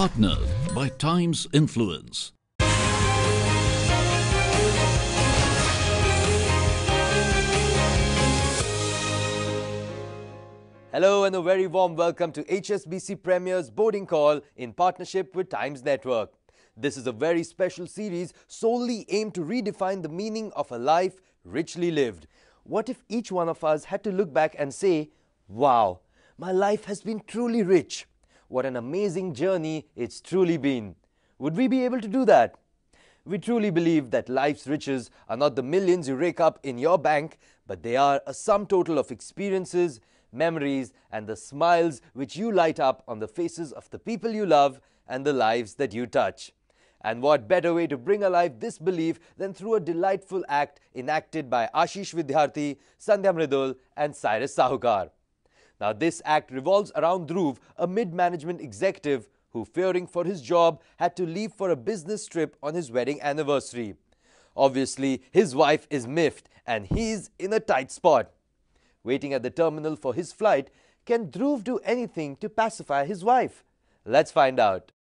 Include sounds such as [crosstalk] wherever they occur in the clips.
Partnered by Times Influence. Hello and a very warm welcome to HSBC Premier's boarding call in partnership with Times Network. This is a very special series solely aimed to redefine the meaning of a life richly lived. What if each one of us had to look back and say, Wow, my life has been truly rich. What an amazing journey it's truly been. Would we be able to do that? We truly believe that life's riches are not the millions you rake up in your bank, but they are a sum total of experiences, memories, and the smiles which you light up on the faces of the people you love and the lives that you touch. And what better way to bring alive this belief than through a delightful act enacted by Ashish Vidyarthi, Sandhya Mridul, and Cyrus Sahukar. Now, this act revolves around Dhruv, a mid management executive who, fearing for his job, had to leave for a business trip on his wedding anniversary. Obviously, his wife is miffed and he's in a tight spot. Waiting at the terminal for his flight, can Dhruv do anything to pacify his wife? Let's find out.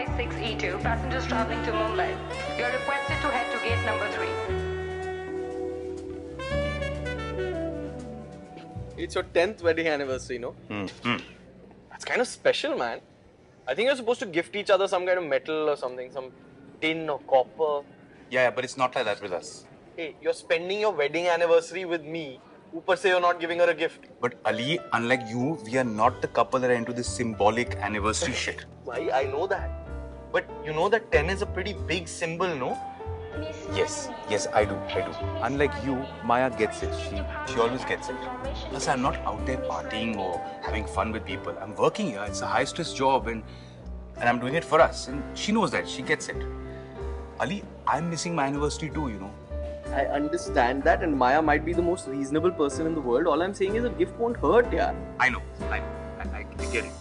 456E2, passengers traveling to Mumbai. You are requested to head to gate number 3. It's your 10th wedding anniversary, no? Hmm, hmm. That's kind of special, man. I think you're supposed to gift each other some kind of metal or something, some tin or copper. Yeah, yeah, but it's not like that with us. Hey, you're spending your wedding anniversary with me. Upar say you're not giving her a gift. But Ali, unlike you, we are not the couple that are into this symbolic anniversary [laughs] shit. Why? I know that. But you know that 10 is a pretty big symbol, no? Yes, yes, I do, I do. Unlike you, Maya gets it. She she always gets it. Plus, I'm not out there partying or having fun with people. I'm working here. It's a high stress job and and I'm doing it for us. And she knows that. She gets it. Ali, I'm missing my anniversary too, you know. I understand that, and Maya might be the most reasonable person in the world. All I'm saying is a gift won't hurt, yeah. I know, I know. I, I, I get it.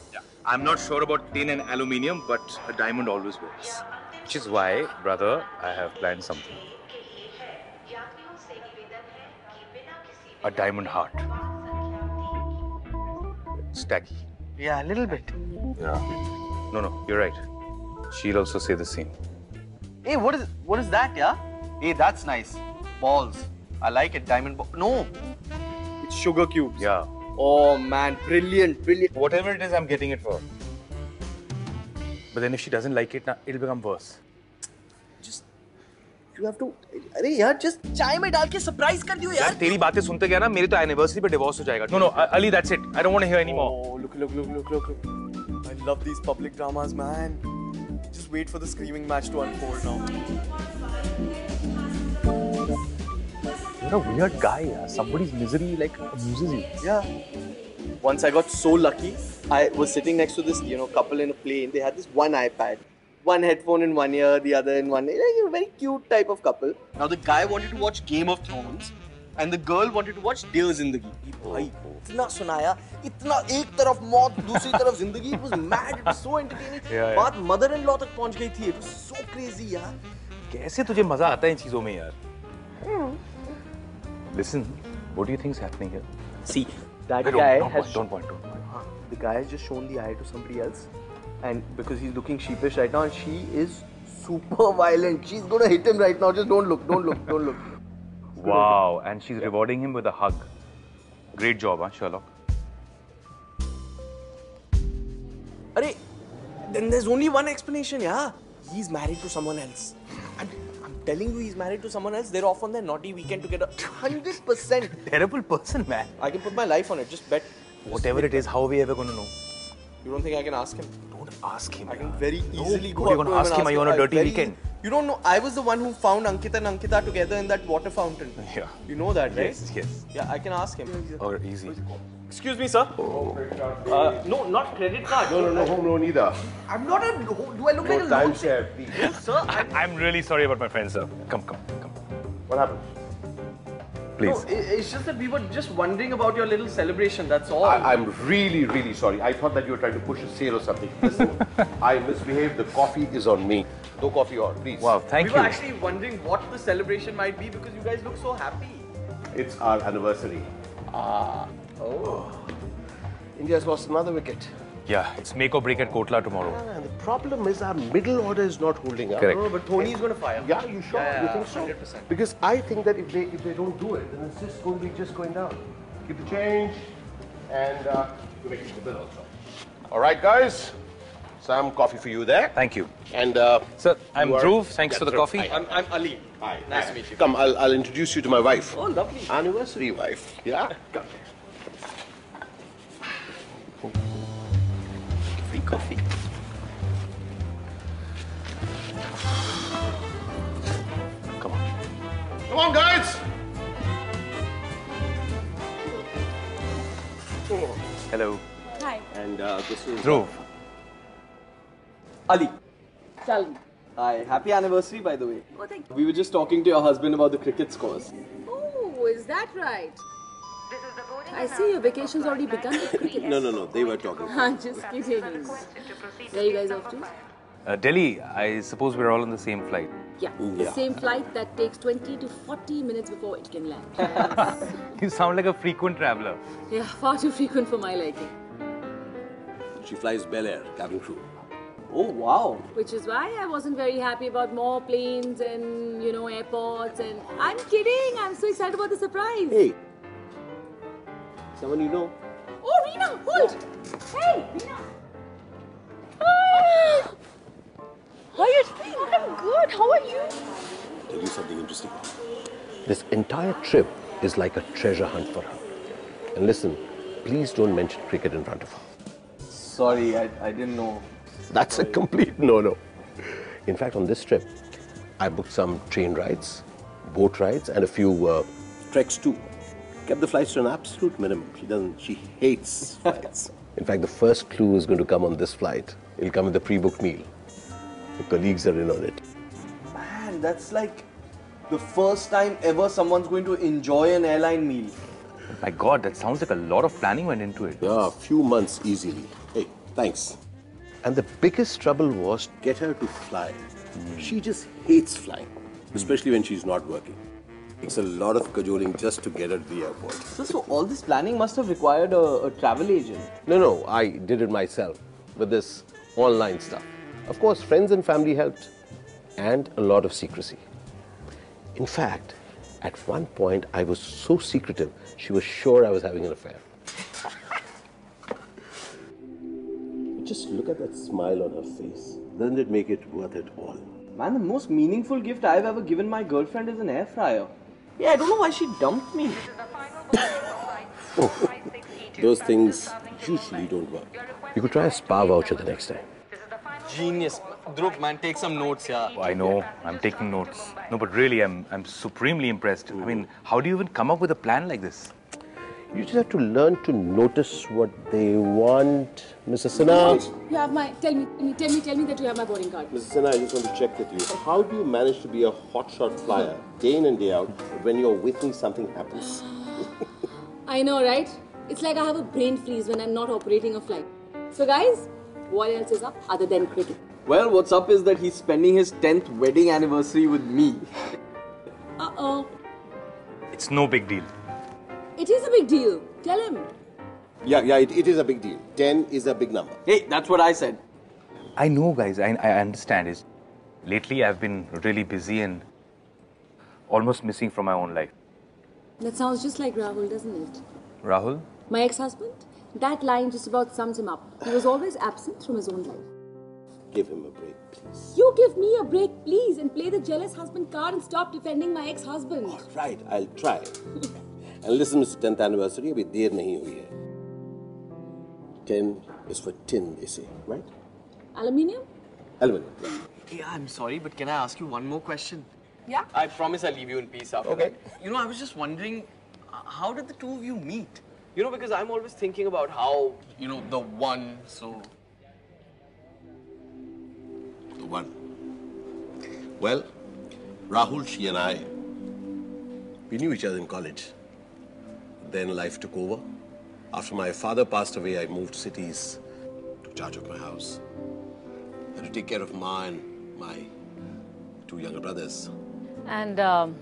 Yeah. I'm not sure about tin and aluminium, but a diamond always works. Which is why, brother, I have planned something. A diamond heart. It's tacky. Yeah, a little bit. Yeah. No, no, you're right. She'll also say the same. Hey, what is what is that, yeah? Hey, that's nice. Balls. I like it. Diamond ball. No. It's sugar cubes. Yeah. Oh man, brilliant, brilliant. Whatever it is, I'm getting it for. But then if she doesn't like it, now it'll become worse. You have to. अरे यार just चाय में डाल के surprise कर दियो यार यार. तेरी बातें सुनते गया ना मेरी तो एनिवर्सरी पे डिवोर्स हो जाएगा no no Ali that's it I don't want to here any more Oh, look, look, look, look, look, look. I love these public dramas, man. Just wait for the screaming match to unfold now. You're a weird guy, yeah. Somebody's misery like amuses you. Yeah. Once I got so lucky, I was sitting next to this, you know, couple in a plane. They had this one iPad, one headphone in one ear, the other in one ear. Like a very cute type of couple. Now the guy wanted to watch Game of Thrones, and the girl wanted to watch Dear Zindagi. भाई इतना सुनाया इतना एक तरफ़ मौत दूसरी तरफ़ ज़िंदगी it was mad it was so entertaining Yeah, yeah. बात मदर इन लॉ तक पहुँच गई थी it was so crazy यार कैसे तुझे मज़ा आता है इन चीज़ों में यार Listen, what do you think's happening here? see that guy don't, has point, don't point, don't point. Huh. The guy has just shown the eye to somebody else, and because he's looking sheepish right now, and she is super violent. She's gonna hit him right now. Just don't look, don't look, don't look. [laughs] Wow, and she's rewarding him with a hug. Great job, huh, Sherlock? Arey, then there's only one explanation, yeah. He's married to someone else. Telling you, he's married to someone else. They're off on their naughty weekend together. Hundred percent. [laughs] Terrible person, man. I can put my life on it. Just bet. Whatever it is, how are we ever gonna know? You don't think I can ask him? Don't ask him. I can yaar. very No, easily go what are you up to gonna ask him? Are you on a I dirty very- weekend? You don't know. I was the one who found Ankita and Ankita together in that water fountain. Yeah. You know that, right? Yes, yes. Yeah, I can ask him. Or easy. Excuse me, sir. Uh, no, not credit card. No, no, no home loan either. I'm not a. Do I look like a No loan? timeshare, please. No, sir. I'm, I'm really sorry about my friend, sir. Come, come, come. What happened? Please. No, it's just that we were just wondering about your little celebration, that's all. I, I'm really, really sorry. I thought that you were trying to push a sale or something. Listen, [laughs] I misbehaved. The coffee is on me. No coffee or, please. Wow, thank we you. were actually wondering what the celebration might be because you guys look so happy. It's our anniversary. Ah, oh. India's lost another wicket. Yeah, it's make or break at Kotla tomorrow. And the problem is our middle order is not holding up. Correct. No, but Dhoni is going to fire. Yeah, you sure? Yeah, you think so? 100%. Because I think that if they if they don't do it, then it's just going to be just going down. Keep the change, and uh, you make the bill also. All right, guys. Some coffee for you there. Thank you. And uh, Sir, I'm you are- Dhruv. Thanks Yeah, for the Dhruv. coffee. I'm, I'm Ali. Hi. Nice Hi. to meet you. Come, I'll, I'll introduce you to my wife. Oh, lovely. Anniversary wife. Yeah. [laughs] Come. Coffee. Come on. Come on, guys. Hello. Hi, And uh, this is Dhruv. Ali. tell me. Hi, happy anniversary by the way. Oh, thank you. We were just talking to your husband about the cricket scores. Oh, is that right? I see your vacation's already begun with cricket. No, no, no. They were talking. [laughs] I'm just kidding. requested Where are you guys off to? Uh, Delhi, I suppose we're all on the same flight. Yeah, the Yeah. same flight that takes 20 to 40 minutes before it can land. [laughs] You sound like a frequent traveler. yeah, far too frequent for my liking. She flies Bel Air, cabin crew. Oh, wow. Which is why I wasn't very happy about more planes and, you know, airports and... I'm kidding! I'm so excited about the surprise! Hey. Someone you know? Oh, Rina, hold! Hey, Reena! Ah! How are you doing? I'm good. How are you? tell you something interesting. This entire trip is like a treasure hunt for her. And listen, please don't mention cricket in front of her. Sorry, I, I didn't know. That's a complete no-no. In fact, on this trip, I booked some train rides, boat rides, and a few uh, treks too. Kept the flights to an absolute minimum. She doesn't. She hates [laughs] flights. In fact, the first clue is going to come on this flight. It'll come with the pre-booked meal. The colleagues are in on it. Man, that's like the first time ever someone's going to enjoy an airline meal. My God, that sounds like a lot of planning went into it. Yeah, a few months easily. Hey, thanks. And the biggest trouble was get her to fly. She just hates flying, especially when she's not working. It's a lot of cajoling just to get her to the airport. So, so all this planning must have required a, a travel agent. No, no, I did it myself with this online stuff. Of course, friends and family helped, and a lot of secrecy. In fact, at one point, I was so secretive, she was sure I was having an affair. [laughs] Just look at that smile on her face. Doesn't it make it worth it all? Man, the most meaningful gift I've ever given my girlfriend is an air fryer. Yeah, I don't know why she dumped me. This is the final boarding for flight 456E2. Those things Passengers traveling to usually don't work. You're requested You could try a spa voucher the next time. This is the final Genius. Dhruv, man, take some notes here. Oh, I know, I'm taking notes. No, but really, I'm, I'm supremely impressed. I mean, how do you even come up with a plan like this? You just have to learn to notice what they want. Mrs. Sinha. You have my. Tell me, tell me, tell me, tell me that you have my boarding card. Mrs. Sinha, I just want to check with you. How do you manage to be a hotshot flyer day in and day out when you're with me something happens? [gasps] I know, right? It's like I have a brain freeze when I'm not operating a flight. So, guys, what else is up other than cricket? Well, what's up is that he's spending his 10th wedding anniversary with me. Uh oh. It's no big deal. It is a big deal. Tell him. Yeah, yeah, it, it is a big deal. 10 is a big number. Hey, that's what I said. I know, guys, I, I understand. It's, lately, I've been really busy and almost missing from my own life. That sounds just like Rahul, doesn't it? Rahul? My ex husband? That line just about sums him up. He was always absent from his own life. Give him a break, please. You give me a break, please, and play the jealous husband card and stop defending my ex husband. All right, I'll try. [laughs] and listen, Mr. 10th anniversary, अभी देर नहीं हुई है. 10 is for tin, they say, right? Aluminium? Aluminium. Yeah, I'm sorry, but can I ask you one more question? Yeah. I promise I'll leave you in peace after Okay. that. You know, I was just wondering, uh, how did the two of you meet? You know, because I'm always thinking about how, you know, the one, so. The one. Well, Rahul, she and I, We knew each other in college. Then life took over. After my father passed away, I moved cities, took charge of my house. Had to take care of Ma and my two younger brothers. And, um,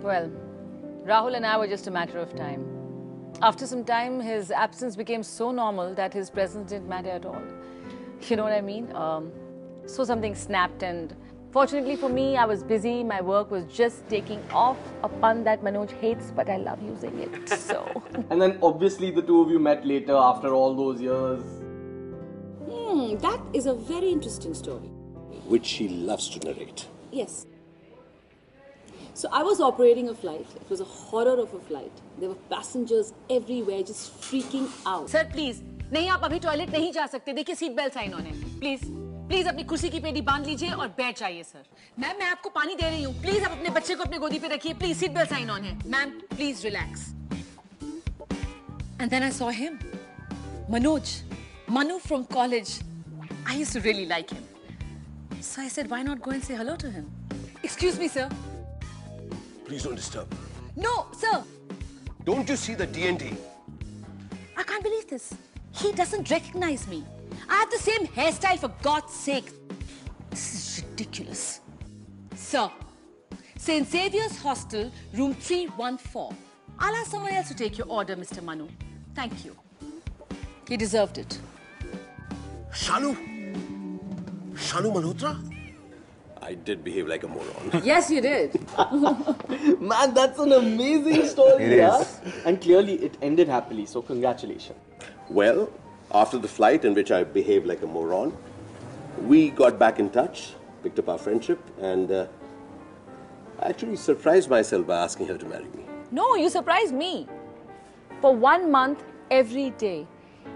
well, Rahul and I were just a matter of time. After some time, his absence became so normal that his presence didn't matter at all. You know what I mean? Um, so something snapped, and fortunately for me, I was busy. My work was just taking off a pun that Manoj hates, but I love using it. So, [laughs] And then obviously the two of you met later after all those years. Hmm, that is a very interesting story. Which she loves to narrate. Yes. So I was operating a flight. It was a horror of a flight. There were passengers everywhere just freaking out. Sir please नहीं आप अभी toilet नहीं जा सकते देखिए seat belt sign on है please please अपनी कुर्सी की पेटी बाँध लीजिए और बैठ जाइए सर मैम मैं आपको पानी दे रही हूँ. प्लीज़ आप अपने बच्चे को अपने गोदी पे रखिए. Please seat belt sign on है. Ma'am please relax and then I saw him Manoj Manu from college I used to really like him so I said why not go and say hello to him excuse me sir Please don't disturb. No sir Don't you see the DND? I can't believe this. He doesn't recognize me. I have the same hairstyle for God's sake. This is ridiculous. Sir, St. Xavier's Hostel, room 314. I'll ask someone else to take your order, Mr. Manu. Thank you. He deserved it. Shanu? Shanu Malhotra? I did behave like a moron. [laughs] Yes, you did. [laughs] Man, that's an amazing story, It yeah? is. And clearly it ended happily, so congratulations. well, after the flight in which I behaved like a moron, we got back in touch, picked up our friendship, and uh, I actually surprised myself by asking her to marry me. No, you surprised me. For one month, every day,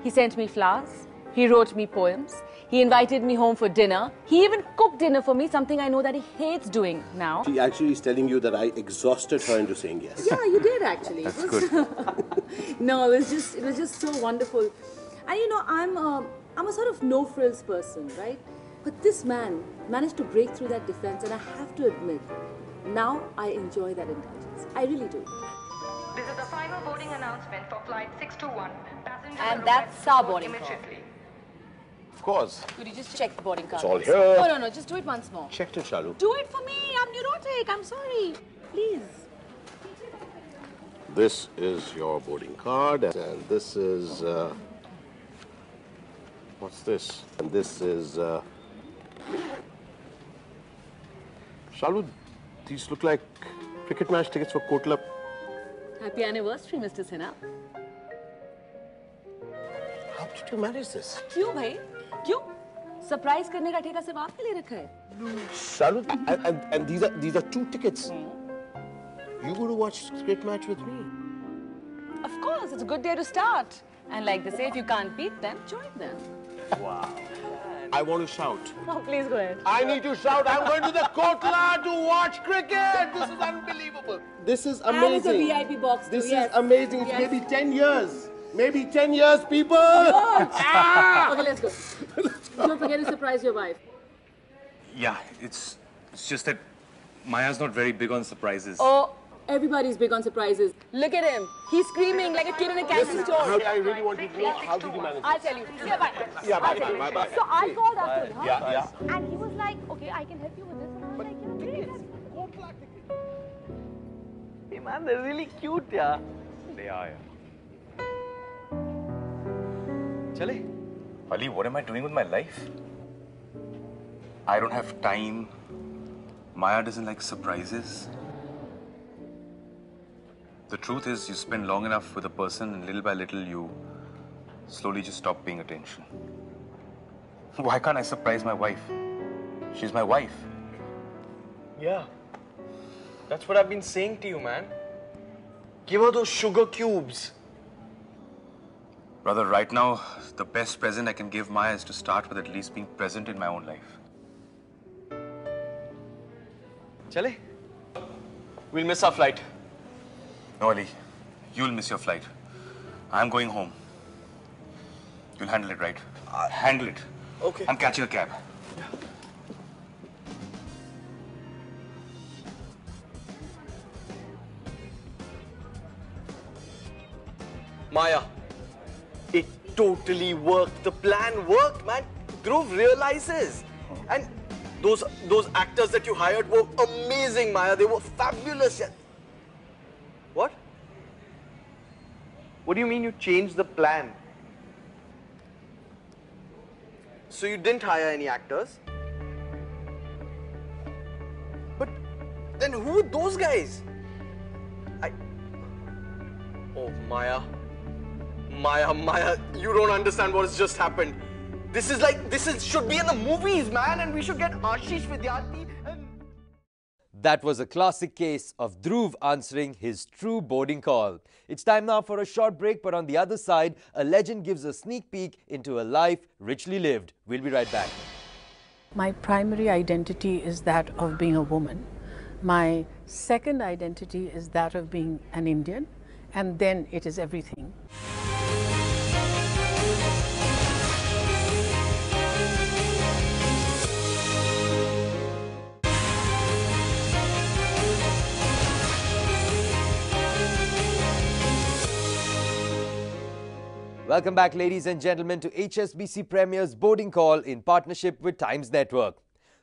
he sent me flowers, he wrote me poems, he invited me home for dinner, he even cooked dinner for me, something I know that he hates doing now. She actually is telling you that I exhausted her into saying yes. Yeah, you did actually. That's It was- [laughs] no, it was just it was just so wonderful. And you know, I'm a, I'm a sort of no frills person, right? But this man managed to break through that defense, and I have to admit, now I enjoy that indulgence. I really do. This is the final boarding announcement for flight 621. Passengers And that's requested our boarding call. immediately. Of course. Could you just check the boarding card? It's all here. No, no, no. Just do it once more. Check it, Shalu. Do it for me. I'm neurotic. I'm sorry. Please. This is your boarding card, and this is. Uh, what's this? And this is. Uh, Shalu, these look like cricket match tickets for Kotla. Happy anniversary, Mr. Sinha. How did you manage this? क्यों भाई? क्यों? Surprise करने का ठेका सिर्फ आपने ले रखा है Shalu, and, and, and these are these are two tickets. You go to watch cricket match with me. Of course, it's a good day to start. And like they say, if you can't beat them, join them. I want to shout. Oh, please go ahead. I need to shout. I'm going to the Kotla to watch cricket. This is unbelievable. This is And it's a amazing. VIP box too, This yes. is amazing. It's Yes. maybe 10 years. Maybe 10 years, people. [laughs] Ah! Okay, let's go. Don't forget to surprise your wife. Yeah, it's it's just that Maya's not very big on surprises. Oh, everybody's big on surprises. Look at him. He's screaming like a kid in a candy store. How, I really want to know how did you manage I'll tell you. Yeah, bye. Yeah, bye, I'll tell you. bye, bye. So I called Atul, huh? Yeah, yeah. And he was like, okay, I can help you with this. And I was like, yeah, great. Hey man, they're really cute, yeah. They are. Yeah. Chale? Ali, what am I doing with my life? I don't have time. Maya doesn't like surprises. The truth is, you spend long enough with a person, and little by little, you slowly just stop paying attention. [laughs] Why can't I surprise my wife? She's my wife. Yeah. That's what I've been saying to you, man. Give her those sugar cubes. Brother, right now, the best present I can give Maya is to start with at least being present in my own life. Chale? We'll miss our flight. No, Ali. You'll miss your flight. I'm going home. You'll handle it, right? Uh, handle it. Okay. I'm catching a cab. Maya, it totally worked. The plan worked, man. Dhruv realizes. Oh. And those those actors that you hired were amazing, Maya. They were fabulous. Yeah. What do you mean you changed the plan? So you didn't hire any actors? But then who are those guys? I. Oh, Maya. Maya, Maya, you don't understand what has just happened. This is like, this is should be in the movies, man, and we should get Ashish Vidyarthi. That was a classic case of Dhruv answering his true boarding call. It's time now for a short break, but on the other side, a legend gives a sneak peek into a life richly lived. We'll be right back. My primary identity is that of being a woman. My second identity is that of being an Indian, and then it is everything. Welcome back, ladies and gentlemen, to HSBC Premier's boarding call in partnership with Times Network.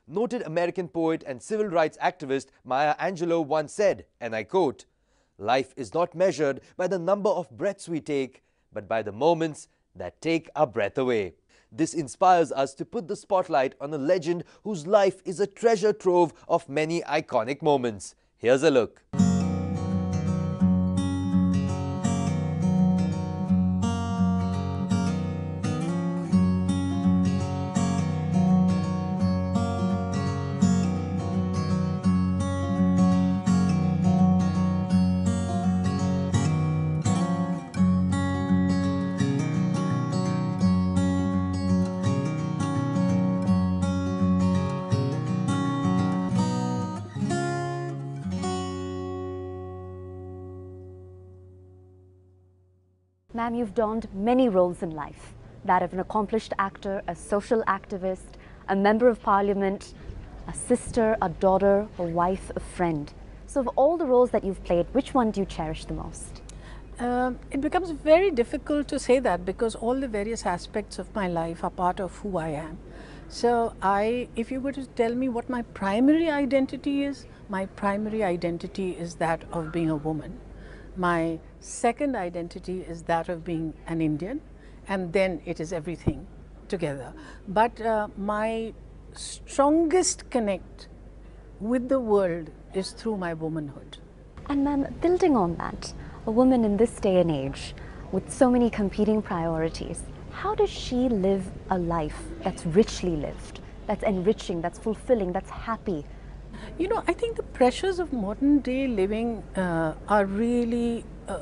Noted American poet and civil rights activist Maya Angelou once said, and I quote, Life is not measured by the number of breaths we take, but by the moments that take our breath away. This inspires us to put the spotlight on a legend whose life is a treasure trove of many iconic moments. Here's a look. Ma'am, you've donned many roles in life that of an accomplished actor, a social activist, a member of parliament, a sister, a daughter, a wife, a friend. So, of all the roles that you've played, which one do you cherish the most? Um, it becomes very difficult to say that because all the various aspects of my life are part of who I am. So, I, if you were to tell me what my primary identity is, my primary identity is that of being a woman. My second identity is that of being an Indian, and then it is everything together. But uh, my strongest connect with the world is through my womanhood. And, ma'am, building on that, a woman in this day and age with so many competing priorities, how does she live a life that's richly lived, that's enriching, that's fulfilling, that's happy? You know, I think the pressures of modern day living uh, are really, uh,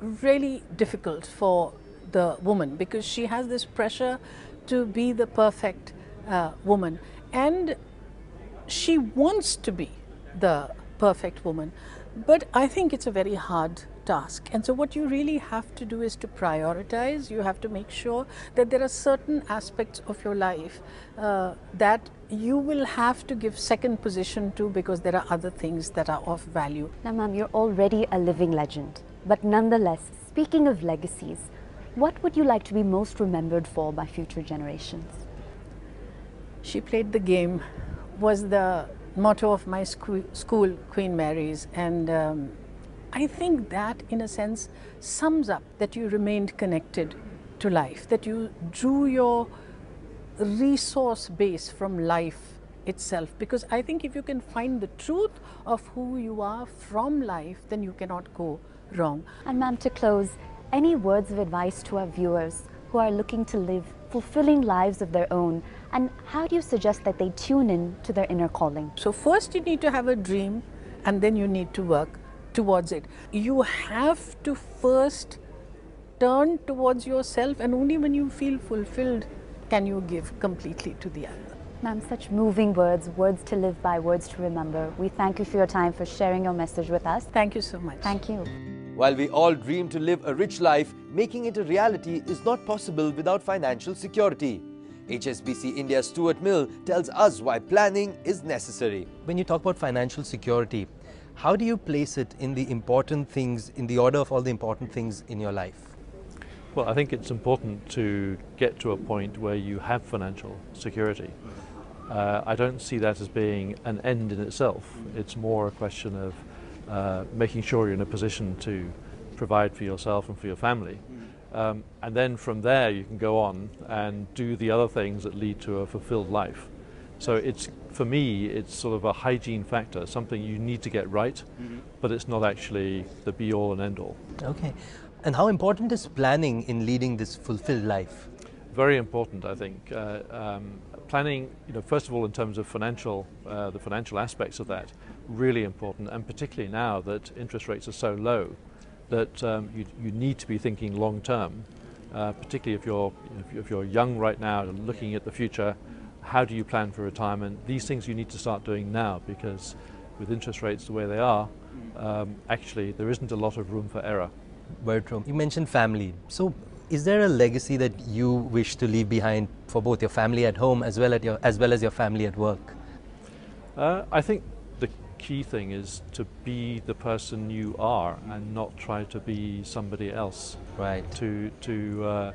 really difficult for the woman because she has this pressure to be the perfect uh, woman and she wants to be the perfect woman. But I think it's a very hard task. And so, what you really have to do is to prioritize. You have to make sure that there are certain aspects of your life uh, that you will have to give second position to because there are other things that are of value. Now, ma'am, you're already a living legend. But nonetheless, speaking of legacies, what would you like to be most remembered for by future generations? She played the game, was the motto of my school, school Queen Mary's. And um, I think that, in a sense, sums up that you remained connected to life, that you drew your resource base from life itself. Because I think if you can find the truth of who you are from life, then you cannot go wrong. And, ma'am, to close, any words of advice to our viewers who are looking to live fulfilling lives of their own? And how do you suggest that they tune in to their inner calling? So, first, you need to have a dream, and then you need to work towards it. You have to first turn towards yourself, and only when you feel fulfilled can you give completely to the other. Ma'am, such moving words, words to live by, words to remember. We thank you for your time, for sharing your message with us. Thank you so much. Thank you. While we all dream to live a rich life, making it a reality is not possible without financial security. HSBC India's Stuart Milne tells us why planning is necessary. When you talk about financial security, how do you place it in the important things, in the order of all the important things in your life? Well, I think it's important to get to a point where you have financial security. Uh, I don't see that as being an end in itself. It's more a question of uh, making sure you're in a position to provide for yourself and for your family. Um, and then from there, you can go on and do the other things that lead to a fulfilled life. So it's for me, it's sort of a hygiene factor, something you need to get right, Mhm. but it's not actually the be all and end all. Okay. And how important is planning in leading this fulfilled life? Very important, I think. Uh, um, planning, you know, first of all, in terms of financial, uh, the financial aspects of that, really important, and particularly now that interest rates are so low, that um, you, you need to be thinking long term. Uh, particularly if you're if you're- young right now and looking at the future, how do you plan for retirement? These things you need to start doing now because with interest rates the way they are, um, actually there isn't a lot of room for error. Very true. You mentioned family. So, is there a legacy that you wish to leave behind for both your family at home as well, at your, as, well as your family at work? Uh, I think the key thing is to be the person you are and not try to be somebody else. Right. To to uh,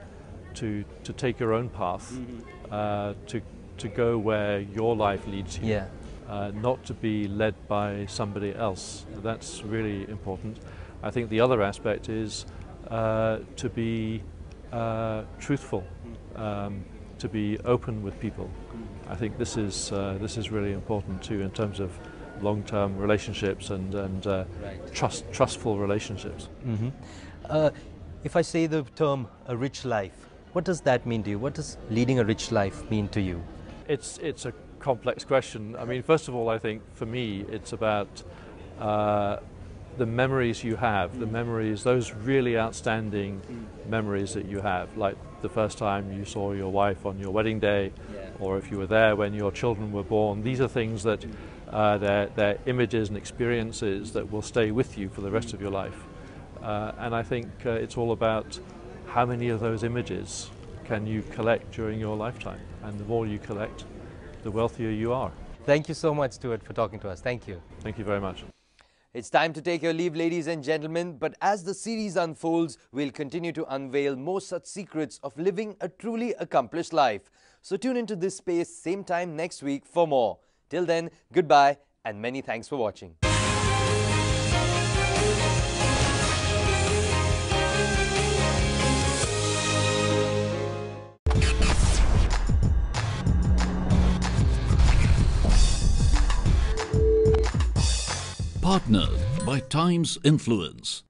to to take your own path. Mhm. Uh, to to go where your life leads you. Yeah. Uh, not to be led by somebody else. That's really important. I think the other aspect is uh, to be uh, truthful, um, to be open with people. I think this is uh, this is really important too in terms of long-term relationships and and uh, trust trustful relationships. hmm Uh, if I say the term a rich life, what does that mean to you? What does leading a rich life mean to you? It's it's a complex question. I mean, first of all, I think for me, it's about uh, the memories you have, the memories, those really outstanding memories that you have, like the first time you saw your wife on your wedding day, or if you were there when your children were born. These are things that uh, they're, they're images and experiences that will stay with you for the rest of your life. Uh, and I think uh, it's all about how many of those images can you collect during your lifetime. And the more you collect, the wealthier you are. Thank you so much, Stuart, for talking to us. Thank you. Thank you very much. It's time to take your leave, ladies and gentlemen. But as the series unfolds, we'll continue to unveil more such secrets of living a truly accomplished life. So tune into this space same time next week for more. Till then, goodbye and many thanks for watching. Partnered by Times Influence.